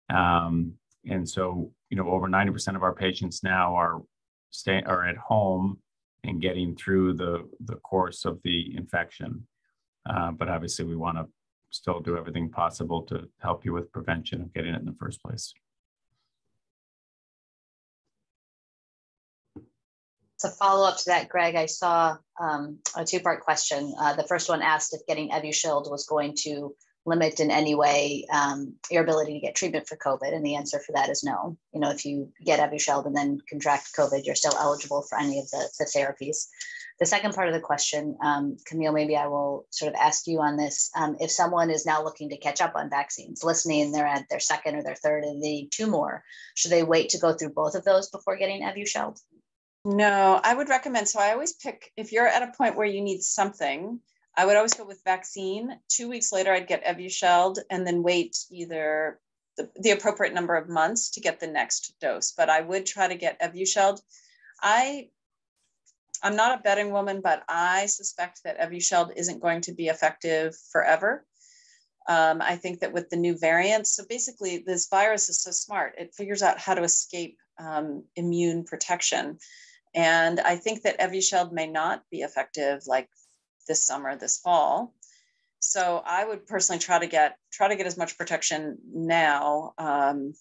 Um, and so, you know, over 90% of our patients now are stay are at home and getting through the the course of the infection. Uh, but obviously, we want to still do everything possible to help you with prevention of getting it in the first place. To follow up to that, Greg, I saw um, a two part question. Uh, the first one asked if getting Evusheld was going to limit in any way um, your ability to get treatment for COVID. And the answer for that is no. You know, if you get Evusheld and then contract COVID, you're still eligible for any of the, the therapies. The second part of the question, um, Camille, maybe I will sort of ask you on this. Um, if someone is now looking to catch up on vaccines, listening, they're at their second or their third and they need two more, should they wait to go through both of those before getting Evusheld? No, I would recommend. So I always pick, if you're at a point where you need something, I would always go with vaccine. Two weeks later, I'd get Evusheld and then wait either the, the appropriate number of months to get the next dose. But I would try to get Evusheld. I I'm not a betting woman, but I suspect that Evusheld isn't going to be effective forever. Um, I think that with the new variants, so basically this virus is so smart, it figures out how to escape um, immune protection. And I think that Evusheld may not be effective like this summer, this fall. So I would personally try to get try to get as much protection now, um,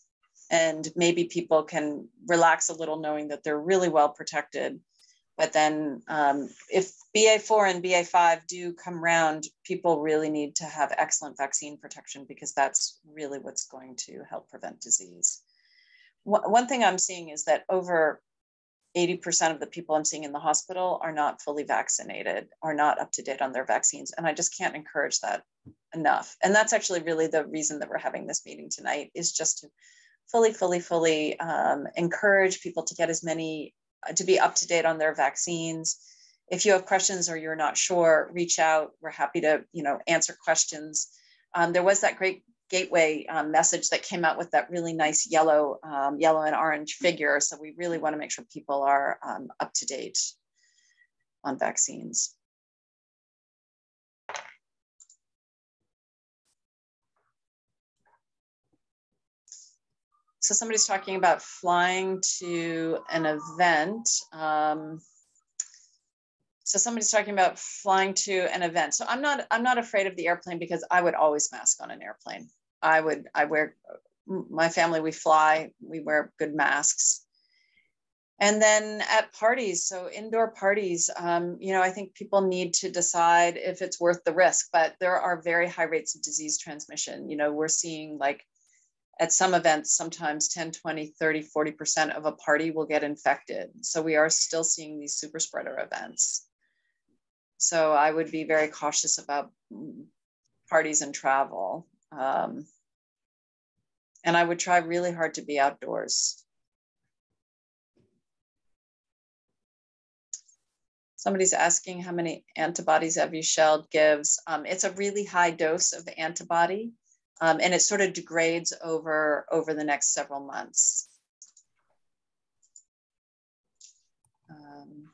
and maybe people can relax a little knowing that they're really well protected. But then, um, if BA4 and BA5 do come around, people really need to have excellent vaccine protection because that's really what's going to help prevent disease. One thing I'm seeing is that over 80% of the people I'm seeing in the hospital are not fully vaccinated, are not up to date on their vaccines. And I just can't encourage that enough. And that's actually really the reason that we're having this meeting tonight is just to fully, fully, fully um, encourage people to get as many, uh, to be up to date on their vaccines. If you have questions or you're not sure, reach out. We're happy to, you know, answer questions. Um, there was that great gateway um, message that came out with that really nice yellow, um, yellow and orange figure. So we really want to make sure people are um, up to date on vaccines. So somebody's talking about flying to an event. Um, so somebody's talking about flying to an event. So I'm not I'm not afraid of the airplane because I would always mask on an airplane. I would, I wear, my family, we fly, we wear good masks. And then at parties, so indoor parties, um, you know, I think people need to decide if it's worth the risk, but there are very high rates of disease transmission. You know, we're seeing like at some events, sometimes 10, 20, 30, 40% of a party will get infected. So we are still seeing these super spreader events. So I would be very cautious about parties and travel. Um, and I would try really hard to be outdoors. Somebody's asking how many antibodies Evusheld gives. Um, it's a really high dose of antibody, um, and it sort of degrades over, over the next several months. Um,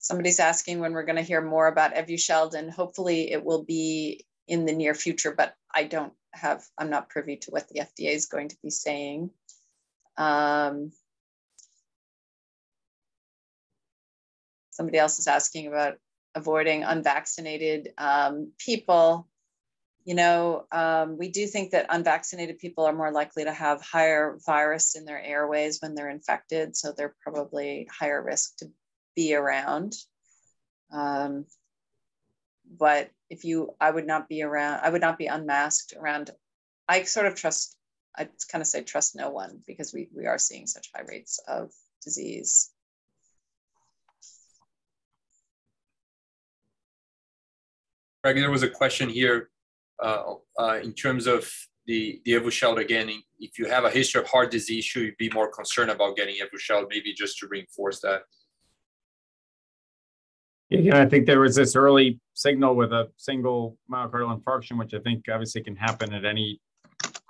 somebody's asking when we're going to hear more about Evusheld, and hopefully it will be in the near future, but I don't have, I'm not privy to what the FDA is going to be saying. Um, somebody else is asking about avoiding unvaccinated um, people. You know, um, we do think that unvaccinated people are more likely to have higher virus in their airways when they're infected, so they're probably higher risk to be around. Um, but if you, I would not be around, I would not be unmasked around. I sort of trust, I kind of say trust no one because we, we are seeing such high rates of disease. Greg, there was a question here uh, uh, in terms of the, the Evusheld again, if you have a history of heart disease, should you be more concerned about getting Evusheld, maybe just to reinforce that? Yeah, I think there was this early signal with a single myocardial infarction, which I think obviously can happen at any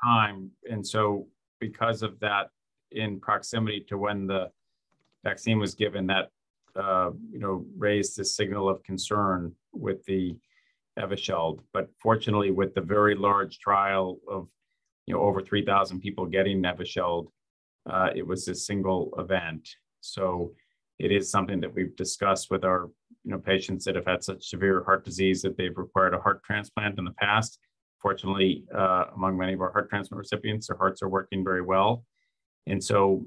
time. And so, because of that, in proximity to when the vaccine was given, that uh, you know raised the signal of concern with the Evusheld. But fortunately, with the very large trial of you know over 3,000 people getting Evusheld, uh, it was a single event. So it is something that we've discussed with our you know patients that have had such severe heart disease that they've required a heart transplant in the past. Fortunately, uh, among many of our heart transplant recipients, their hearts are working very well, and so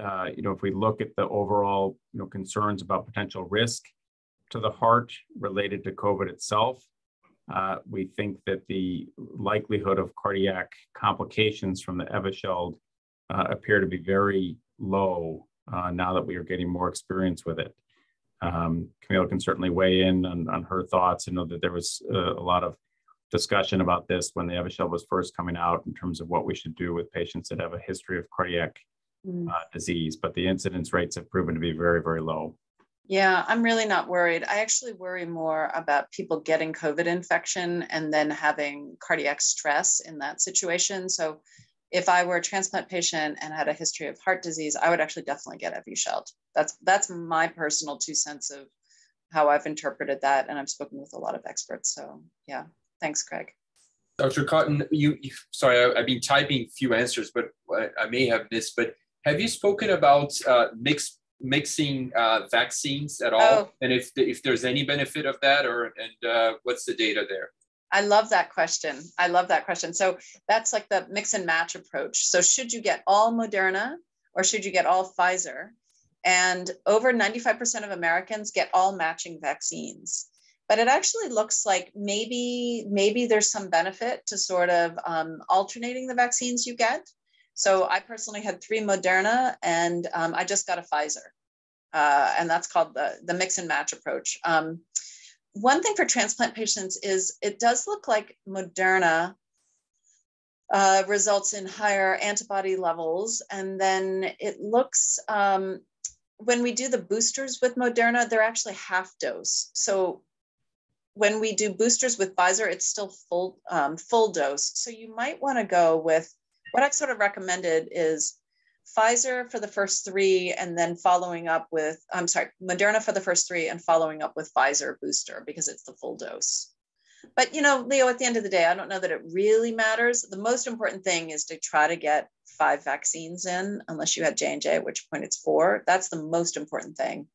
uh, you know if we look at the overall you know concerns about potential risk to the heart related to COVID itself, uh, we think that the likelihood of cardiac complications from the Evusheld uh, appear to be very low uh, now that we are getting more experience with it. Um, Camille can certainly weigh in on, on her thoughts. I know that there was uh, a lot of discussion about this when the Evusheld was first coming out in terms of what we should do with patients that have a history of cardiac mm. uh, disease, but the incidence rates have proven to be very, very low. Yeah, I'm really not worried. I actually worry more about people getting COVID infection and then having cardiac stress in that situation. So if I were a transplant patient and had a history of heart disease, I would actually definitely get Evusheld. That's that's my personal two cents of how I've interpreted that, and I've spoken with a lot of experts. So yeah, thanks, Greg. Dr. Kotton, you, you sorry, I, have been typing a few answers, but I may have missed. But have you spoken about uh, mix, mixing uh, vaccines at all, oh. and if if there's any benefit of that, or and uh, what's the data there? I love that question. I love that question. So that's like the mix and match approach. So should you get all Moderna or should you get all Pfizer? And over 95% of Americans get all matching vaccines. But it actually looks like maybe maybe there's some benefit to sort of um, alternating the vaccines you get. So I personally had three Moderna, and um, I just got a Pfizer, uh, and that's called the the mix and match approach. Um, one thing for transplant patients is it does look like Moderna uh, results in higher antibody levels. And then it looks, um, when we do the boosters with Moderna, they're actually half dose. So when we do boosters with Pfizer, it's still full, um, full dose. So you might want to go with what I've sort of recommended is Pfizer for the first three, and then following up with, I'm sorry, Moderna for the first three, and following up with Pfizer booster because it's the full dose. But you know, Leo, at the end of the day, I don't know that it really matters. The most important thing is to try to get five vaccines in, unless you had J and J, at which point it's four. That's the most important thing.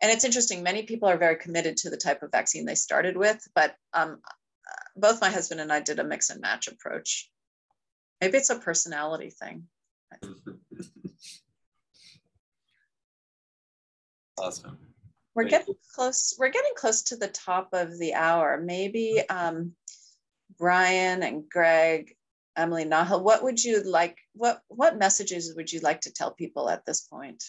And it's interesting. Many people are very committed to the type of vaccine they started with, but um, both my husband and I did a mix and match approach. Maybe it's a personality thing. Awesome. We're getting close. We're getting close to the top of the hour. Maybe um, Brian and Greg, Emily Nahel, what would you like? What what messages would you like to tell people at this point?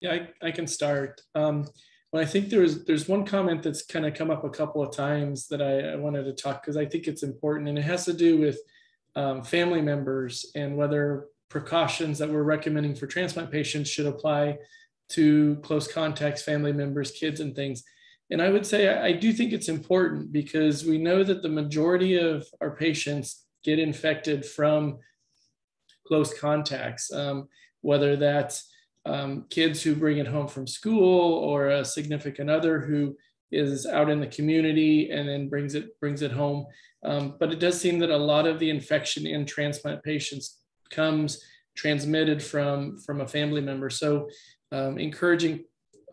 Yeah, I, I can start. Um, well, I think there's there's one comment that's kind of come up a couple of times that I, I wanted to talk because I think it's important, and it has to do with um, family members and whether precautions that we're recommending for transplant patients should apply to close contacts, family members, kids, and things. And I would say I, do think it's important because we know that the majority of our patients get infected from close contacts, um, whether that's um, kids who bring it home from school or a significant other who is out in the community and then brings it brings it home. Um, but it does seem that a lot of the infection in transplant patients comes transmitted from from a family member. So um, encouraging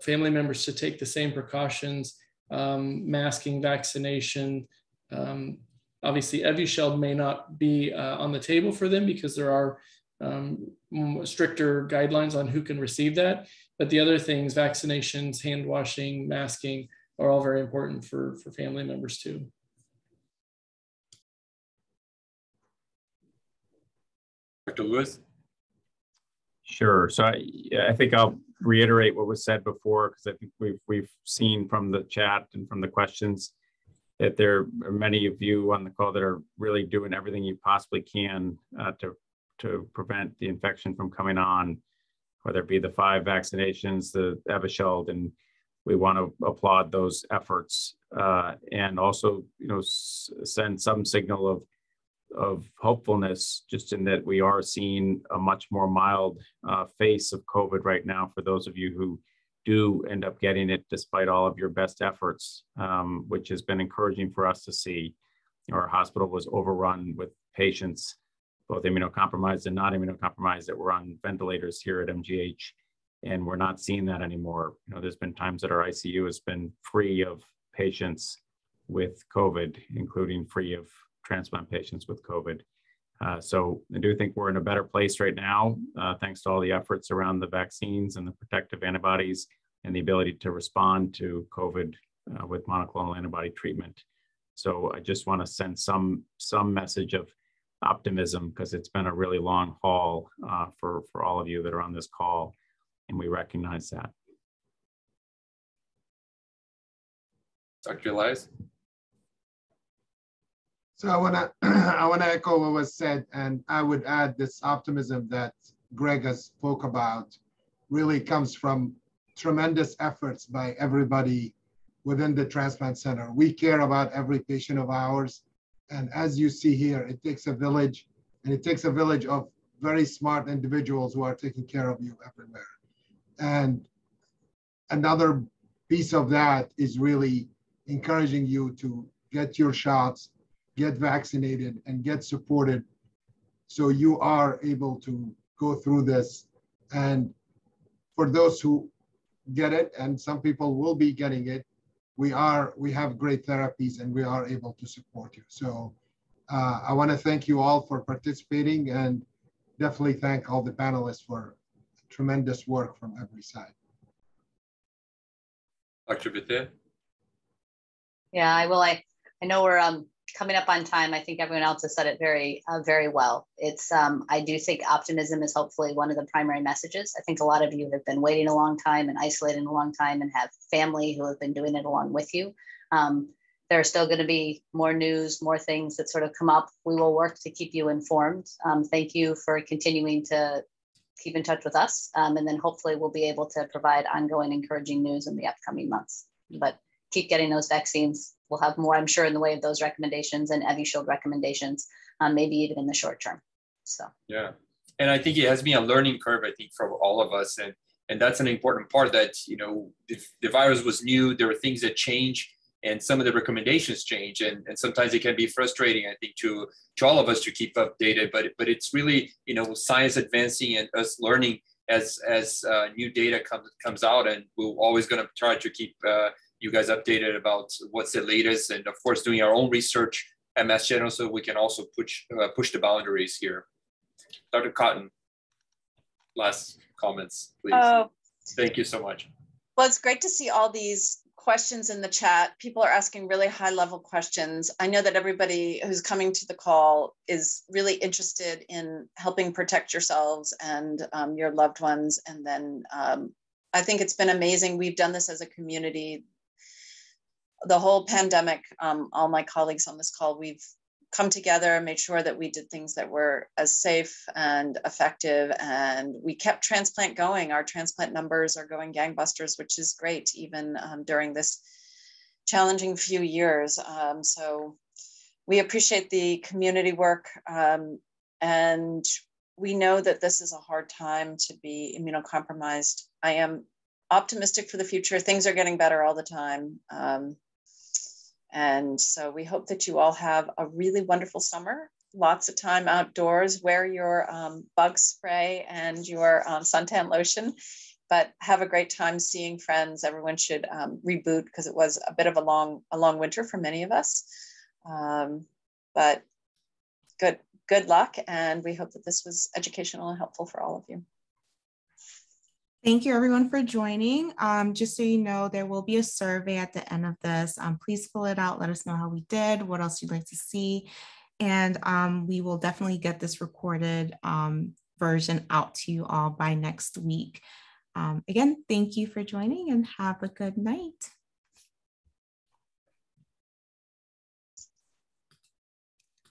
family members to take the same precautions, um, masking, vaccination. Um, obviously, Evusheld may not be uh, on the table for them because there are um, stricter guidelines on who can receive that. But the other things, vaccinations, hand washing, masking, are all very important for, for family members too. Dr. Lewis? Sure. So I, I think I'll reiterate what was said before because I think we've we've seen from the chat and from the questions that there are many of you on the call that are really doing everything you possibly can uh, to to prevent the infection from coming on, whether it be the five vaccinations, the Evusheld, and we want to applaud those efforts uh, and also, you know, send some signal of of hopefulness, just in that we are seeing a much more mild uh, face of COVID right now for those of you who do end up getting it despite all of your best efforts, um, which has been encouraging for us to see. Our hospital was overrun with patients both immunocompromised and not immunocompromised that were on ventilators here at MGH. And we're not seeing that anymore. You know, there's been times that our ICU has been free of patients with COVID, including free of transplant patients with COVID. Uh, so I do think we're in a better place right now, uh, thanks to all the efforts around the vaccines and the protective antibodies and the ability to respond to COVID uh, with monoclonal antibody treatment. So I just want to send some some message of optimism because it's been a really long haul uh, for, for all of you that are on this call, and we recognize that. Dr. Elias? So I want to I want to echo what was said, and I would add this optimism that Greg has spoke about really comes from tremendous efforts by everybody within the transplant center. We care about every patient of ours And as you see here, it takes a village and it takes a village of very smart individuals who are taking care of you everywhere. And another piece of that is really encouraging you to get your shots, get vaccinated, and get supported so you are able to go through this. And for those who get it, and some people will be getting it, we are we have great therapies and we are able to support you. So uh, I want to thank you all for participating and definitely thank all the panelists for tremendous work from every side. Dr. Bethea? Yeah, I will. I, I know we're um, coming up on time. I think everyone else has said it very, uh, very well. It's, um, I do think optimism is hopefully one of the primary messages. I think a lot of you have been waiting a long time and isolating a long time and have family who have been doing it along with you. Um, there are still going to be more news, more things that sort of come up. We will work to keep you informed. Um, thank you for continuing to keep in touch with us. Um, and then hopefully we'll be able to provide ongoing encouraging news in the upcoming months. But keep getting those vaccines. We'll have more, I'm sure, in the way of those recommendations and Evusheld recommendations, um, maybe even in the short term. So yeah, and I think it has been a learning curve. I think for all of us, and and that's an important part. That you know, the, virus was new. There were things that changed and some of the recommendations change and, and sometimes it can be frustrating i think to to all of us to keep updated but but it's really you know science advancing and us learning as as uh, new data comes comes out and we're always going to try to keep uh, you guys updated about what's the latest and of course doing our own research at mass general so we can also push uh, push the boundaries here dr Kotton last comments please oh. thank you so much well it's great to see all these questions in the chat. People are asking really high level questions. I know that everybody who's coming to the call is really interested in helping protect yourselves and um, your loved ones. And then um, I think it's been amazing. We've done this as a community. The whole pandemic, um, all my colleagues on this call, we've come together and made sure that we did things that were as safe and effective and we kept transplant going. Our transplant numbers are going gangbusters which is great even um, during this challenging few years. Um, so we appreciate the community work um, and we know that this is a hard time to be immunocompromised. I am optimistic for the future. Things are getting better all the time. Um, and so we hope that you all have a really wonderful summer. Lots of time outdoors. Wear your um, bug spray and your um, suntan lotion, but have a great time seeing friends. Everyone should um, reboot because it was a bit of a long, a long winter for many of us. Um, but good, good luck, and we hope that this was educational and helpful for all of you. Thank you everyone for joining. Um, just so you know, there will be a survey at the end of this. Um, please fill it out. Let us know how we did, what else you'd like to see. And um, we will definitely get this recorded um, version out to you all by next week. Um, again, thank you for joining and have a good night.